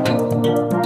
Música